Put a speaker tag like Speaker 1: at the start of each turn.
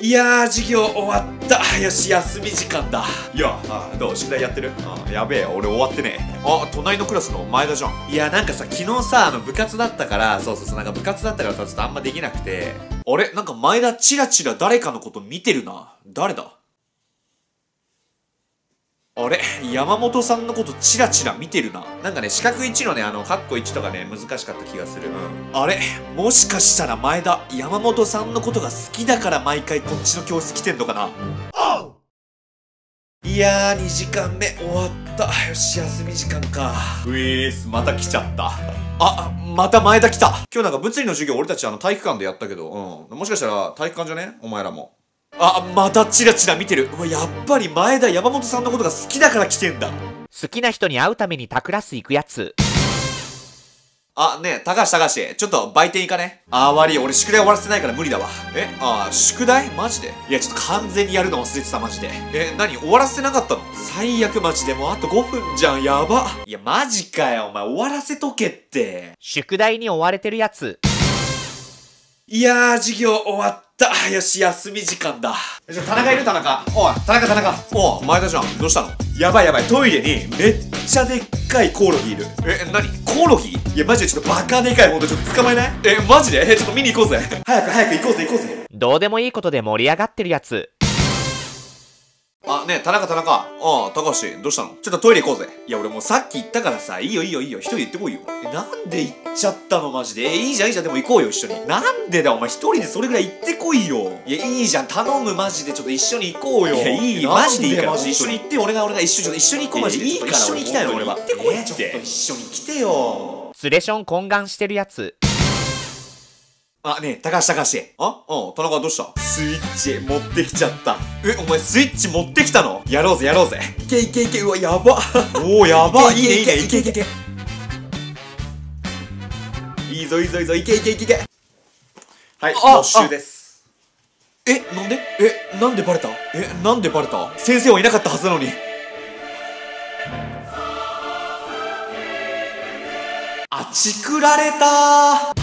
Speaker 1: いやー、授業終わった。よし、休み時間だ。
Speaker 2: いや、あどう宿題やってる？あやべえ、俺終わってねえ。あ、隣のクラスの前田じゃん。
Speaker 1: いや、なんかさ、昨日さ、あの、部活だったから、そうそうそう、なんか部活だったからさ、ちょっとあんまできなくて。
Speaker 2: あれ？なんか前田チラチラ誰かのこと見てるな。誰だ？あれ？山本さんのことチラチラ見てるな。
Speaker 1: なんかね、四角1のね、あの、カッコ1とかね、難しかった気がする。
Speaker 2: あれ？もしかしたら前田、山本さんのことが好きだから毎回こっちの教室来てんのかな？い
Speaker 1: やー、2時間目終わった。よし、休み時間か。
Speaker 2: ウィース、また来ちゃった。あ、また前田来た今日なんか物理の授業俺たちあの体育館でやったけど、うん。もしかしたら体育館じゃね？お前らも。あ、またチラチラ見てる。うわやっぱり前田山本さんのことが好きだから来てんだ。
Speaker 3: 好きな人に会うためにタクラス行くやつ。
Speaker 2: あ、ねえ、高橋高橋、ちょっと売店行かねあー悪い、俺宿題終わらせてないから無理だわ。えあー、宿題？マジで？いや、ちょっと完全にやるの忘れてた、マジで。え、何？終わらせてなかったの？最悪マジで、もうあと5分じゃん、やば。いや、マジかよ、お前終わらせとけって。
Speaker 3: 宿題に追われてるやつ。
Speaker 1: いやー、授業終わった。よし、休み時間だ。
Speaker 2: じゃ田中いる田中。おい、田中田中。おい、前田じゃん。どうしたの？
Speaker 1: やばいやばい、トイレにめっちゃでっかいコオロギいる。
Speaker 2: え、何？コオロギ？
Speaker 1: いや、マジでちょっとバカでかいほんとちょっと捕まえない？
Speaker 2: え、マジで？え、ちょっと見に行こうぜ。
Speaker 1: 早く早く行こうぜ行こうぜ。
Speaker 3: どうでもいいことで盛り上がってるやつ。
Speaker 2: あ、ねえ、田中田中。ああ、高橋、どうしたの？ちょっとトイレ行こうぜ。いや、俺もうさっき言ったからさ、いいよいいよいいよ、一人で行ってこいよ。
Speaker 1: え、なんで行っちゃったの？マジで。え、いいじゃんいいじゃん、でも行こうよ、一緒に。
Speaker 2: なんでだ、お前一人でそれぐらい行ってこいよ。
Speaker 1: いや、いいじゃん、頼むマジで、ちょっと一緒に行こうよ。
Speaker 2: いやいい
Speaker 1: なんで
Speaker 2: マジでいいから
Speaker 1: マジで？一緒に行ってよ、俺が俺が一緒に、一緒に行こう、マジで。
Speaker 2: いやいいから
Speaker 1: 一緒に行きたいの、俺は。
Speaker 2: 行ってこいって
Speaker 1: えちょっと一緒に来てよ。
Speaker 3: スレション懇願してるやつ。
Speaker 2: あ、ねえ、高橋高橋。あうん、田中どうした？
Speaker 1: スイッチ持ってきちゃった。
Speaker 2: え、お前スイッチ持ってきたの？やろうぜやろうぜ。
Speaker 1: いけいけいけ、うわ、やば。
Speaker 2: おお、やばいいねいいね、
Speaker 1: いけいけいけ。いいぞいいぞいいぞ、いけいけいけいけ。はい、
Speaker 2: あ
Speaker 1: 没収です。
Speaker 2: え、なんでえ、なんでバレたえ、なんでバレた先生はいなかったはずなのに。
Speaker 1: あちくられた